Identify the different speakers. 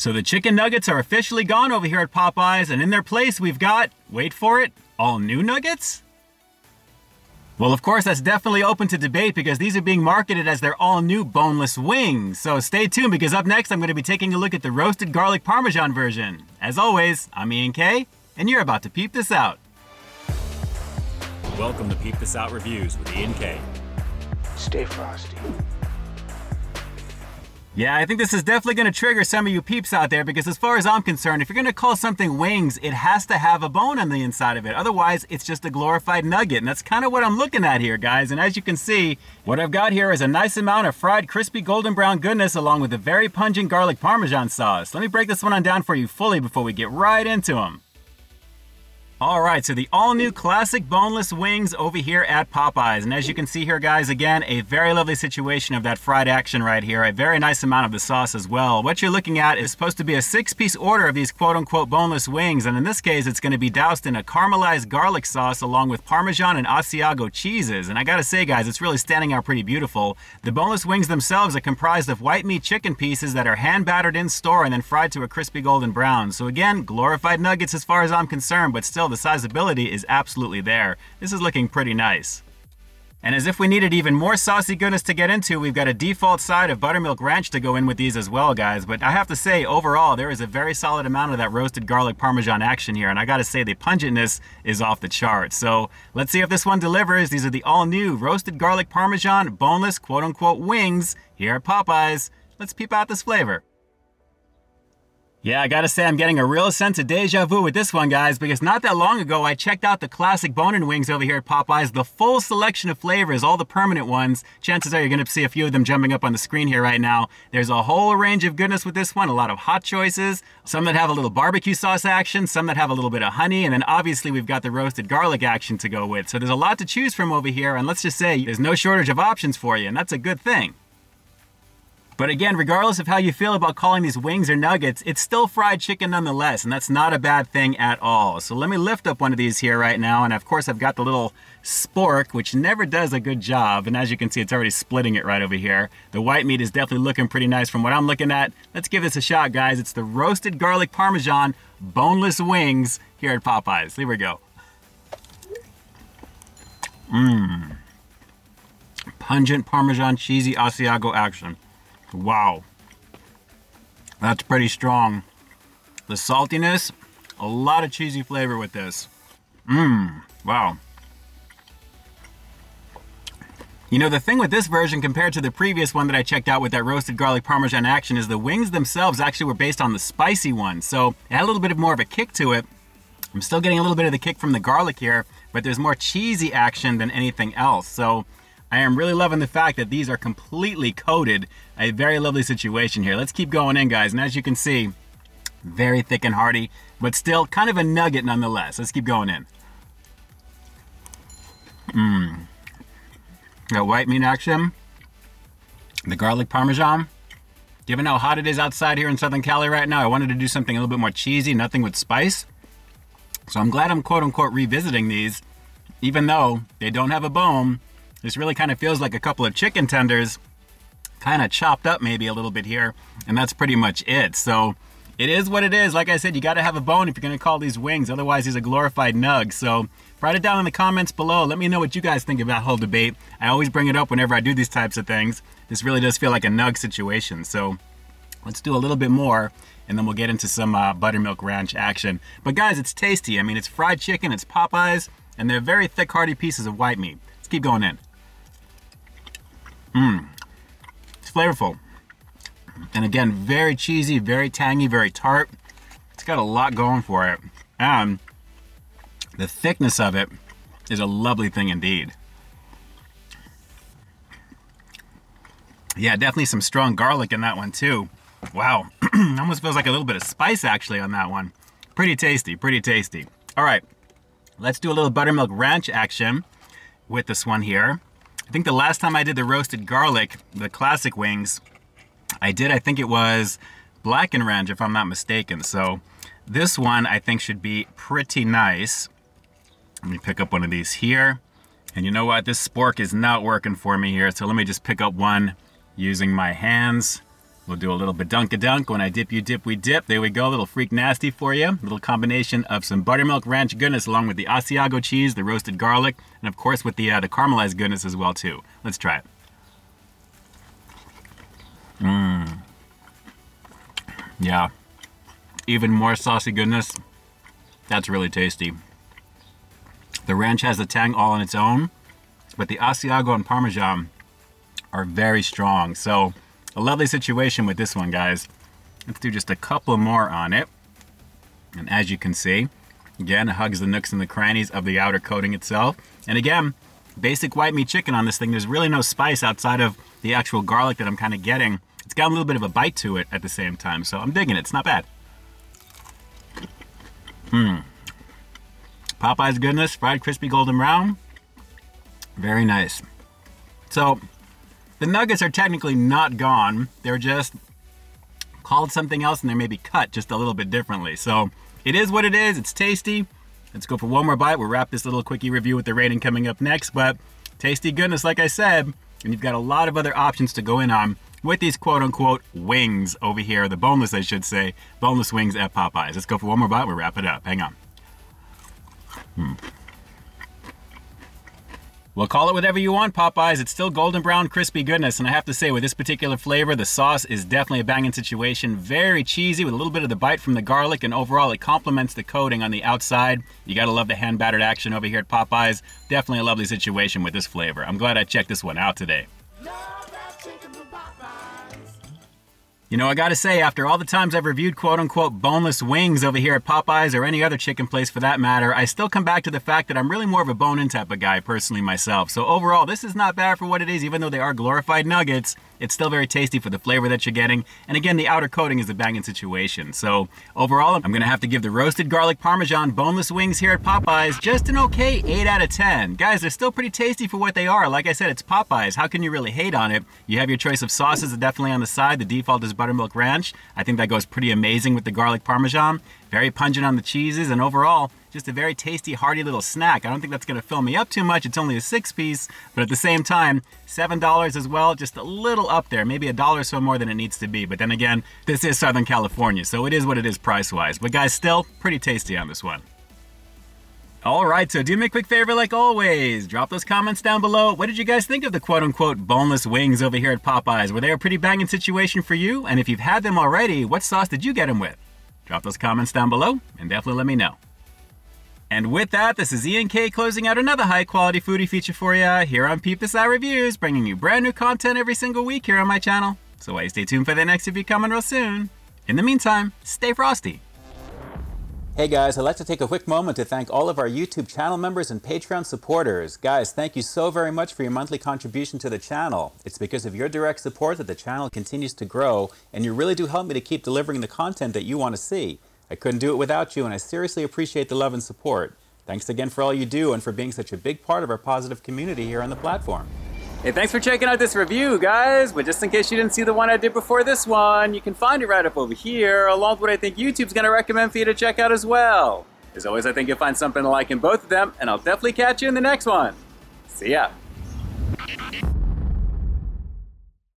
Speaker 1: So the chicken nuggets are officially gone over here at Popeyes, and in their place we've got, wait for it, all new nuggets? Well, of course, that's definitely open to debate because these are being marketed as their all new boneless wings. So stay tuned because up next I'm going to be taking a look at the roasted garlic parmesan version. As always, I'm Ian K, and you're about to peep this out. Welcome to Peep This Out Reviews with Ian K.
Speaker 2: Stay frosty.
Speaker 1: Yeah, I think this is definitely going to trigger some of you peeps out there because, as far as I'm concerned, if you're going to call something wings, it has to have a bone on the inside of it. Otherwise, it's just a glorified nugget. And that's kind of what I'm looking at here, guys. And as you can see, what I've got here is a nice amount of fried, crispy, golden brown goodness along with a very pungent garlic parmesan sauce. Let me break this one on down for you fully before we get right into them. All right, so the all new classic boneless wings over here at Popeyes. And as you can see here, guys, again, a very lovely situation of that fried action right here. A very nice amount of the sauce as well. What you're looking at is supposed to be a six piece order of these quote unquote boneless wings. And in this case, it's going to be doused in a caramelized garlic sauce along with Parmesan and Asiago cheeses. And I got to say, guys, it's really standing out pretty beautiful. The boneless wings themselves are comprised of white meat chicken pieces that are hand battered in store and then fried to a crispy golden brown. So again, glorified nuggets as far as I'm concerned, but still the sizability is absolutely there. This is looking pretty nice. And as if we needed even more saucy goodness to get into, we've got a default side of buttermilk ranch to go in with these as well, guys. But I have to say, overall, there is a very solid amount of that roasted garlic parmesan action here. And I gotta say, the pungentness is off the charts. So let's see if this one delivers. These are the all new roasted garlic parmesan boneless quote unquote wings here at Popeyes. Let's peep out this flavor. Yeah, I gotta say, I'm getting a real sense of deja vu with this one, guys, because not that long ago, I checked out the classic bone-in wings over here at Popeyes, the full selection of flavors, all the permanent ones. Chances are you're gonna see a few of them jumping up on the screen here right now. There's a whole range of goodness with this one, a lot of hot choices, some that have a little barbecue sauce action, some that have a little bit of honey, and then obviously we've got the roasted garlic action to go with. So there's a lot to choose from over here, and let's just say there's no shortage of options for you, and that's a good thing. But again, regardless of how you feel about calling these wings or nuggets, it's still fried chicken nonetheless, and that's not a bad thing at all. So let me lift up one of these here right now, and of course I've got the little spork, which never does a good job, and as you can see, it's already splitting it right over here. The white meat is definitely looking pretty nice from what I'm looking at. Let's give this a shot, guys. It's the roasted garlic parmesan boneless wings here at Popeyes. Here we go. Mmm. Pungent Parmesan cheesy Asiago action. Wow. That's pretty strong. The saltiness, a lot of cheesy flavor with this. Mmm, wow. You know, the thing with this version compared to the previous one that I checked out with that roasted garlic parmesan action is the wings themselves actually were based on the spicy one. So it had a little bit of more of a kick to it. I'm still getting a little bit of the kick from the garlic here, but there's more cheesy action than anything else. So I am really loving the fact that these are completely coated. A very lovely situation here. Let's keep going in, guys. And as you can see, very thick and hearty, but still kind of a nugget nonetheless. Let's keep going in. Mmm. Got white meat action. The garlic parmesan. Given how hot it is outside here in Southern Cali right now, I wanted to do something a little bit more cheesy, nothing with spice. So I'm glad I'm quote unquote revisiting these, even though they don't have a bone. This really kind of feels like a couple of chicken tenders, kind of chopped up maybe a little bit here, and that's pretty much it. So it is what it is. Like I said, you got to have a bone if you're going to call these wings. Otherwise, these are glorified nugs. So write it down in the comments below. Let me know what you guys think about whole debate. I always bring it up whenever I do these types of things. This really does feel like a nug situation. So let's do a little bit more and then we'll get into some uh, buttermilk ranch action. But guys, it's tasty. I mean, it's fried chicken, it's Popeyes, and they're very thick, hearty pieces of white meat. Let's keep going in. Mmm. It's flavorful. And again, very cheesy, very tangy, very tart. It's got a lot going for it. And the thickness of it is a lovely thing indeed. Yeah, definitely some strong garlic in that one too. Wow, almost feels like a little bit of spice actually on that one. Pretty tasty, pretty tasty. All right, let's do a little buttermilk ranch action with this one here. I think the last time I did the roasted garlic, the classic wings, I did, I think it was blackened ranch if I'm not mistaken. So this one I think should be pretty nice. Let me pick up one of these here. And you know what? This spork is not working for me here. So let me just pick up one using my hands We'll do a little badunk-a-dunk. When I dip, you dip, we dip. There we go, little freak nasty for you. A little combination of some buttermilk ranch goodness along with the Asiago cheese, the roasted garlic, and of course with the, uh, the caramelized goodness as well too. Let's try it. Mmm. Yeah. Even more saucy goodness. That's really tasty. The ranch has the tang all on its own, but the Asiago and Parmesan are very strong. So a lovely situation with this one, guys. Let's do just a couple more on it. And as you can see, again, hugs the nooks and the crannies of the outer coating itself. And again, basic white meat chicken on this thing. There's really no spice outside of the actual garlic that I'm kind of getting. It's got a little bit of a bite to it at the same time, so I'm digging it. It's not bad. Hmm. Popeye's goodness, fried crispy golden brown. Very nice. So, the nuggets are technically not gone. They're just called something else and they may be cut just a little bit differently. So, it is what it is. It's tasty. Let's go for one more bite. We'll wrap this little quickie review with the rating coming up next. But tasty goodness, like I said, and you've got a lot of other options to go in on with these quote unquote wings over here, the boneless, I should say, boneless wings at Popeyes. Let's go for one more bite. We'll wrap it up. Hang on. Hmm. Well, call it whatever you want, Popeyes. It's still golden brown, crispy goodness. And I have to say, with this particular flavor, the sauce is definitely a banging situation. Very cheesy with a little bit of the bite from the garlic, and overall, it complements the coating on the outside. You gotta love the hand battered action over here at Popeyes. Definitely a lovely situation with this flavor. I'm glad I checked this one out today. You know, I gotta say, after all the times I've reviewed quote unquote boneless wings over here at Popeyes or any other chicken place for that matter, I still come back to the fact that I'm really more of a bone in type of guy personally myself. So overall, this is not bad for what it is, even though they are glorified nuggets. It's still very tasty for the flavor that you're getting. And again, the outer coating is a banging situation. So overall, I'm gonna have to give the roasted garlic parmesan boneless wings here at Popeyes just an okay 8 out of 10. Guys, they're still pretty tasty for what they are. Like I said, it's Popeyes. How can you really hate on it? You have your choice of sauces definitely on the side. The default is buttermilk ranch. I think that goes pretty amazing with the garlic parmesan. Very pungent on the cheeses, and overall, just a very tasty, hearty little snack. I don't think that's gonna fill me up too much. It's only a six piece, but at the same time, $7 as well, just a little up there, maybe a dollar or so more than it needs to be. But then again, this is Southern California, so it is what it is price wise. But guys, still pretty tasty on this one. All right, so do me a quick favor like always. Drop those comments down below. What did you guys think of the quote unquote boneless wings over here at Popeyes? Were they a pretty banging situation for you? And if you've had them already, what sauce did you get them with? Drop those comments down below and definitely let me know. And with that, this is Ian K closing out another high quality foodie feature for you here on Peep This Out Reviews, bringing you brand new content every single week here on my channel. So why stay tuned for the next review coming real soon. In the meantime, stay frosty. Hey guys, I'd like to take a quick moment to thank all of our YouTube channel members and Patreon supporters. Guys, thank you so very much for your monthly contribution to the channel. It's because of your direct support that the channel continues to grow, and you really do help me to keep delivering the content that you want to see. I couldn't do it without you, and I seriously appreciate the love and support. Thanks again for all you do and for being such a big part of our positive community here on the platform. Hey, thanks for checking out this review, guys. But just in case you didn't see the one I did before this one, you can find it right up over here, along with what I think YouTube's gonna recommend for you to check out as well. As always, I think you'll find something to like in both of them, and I'll definitely catch you in the next one. See ya.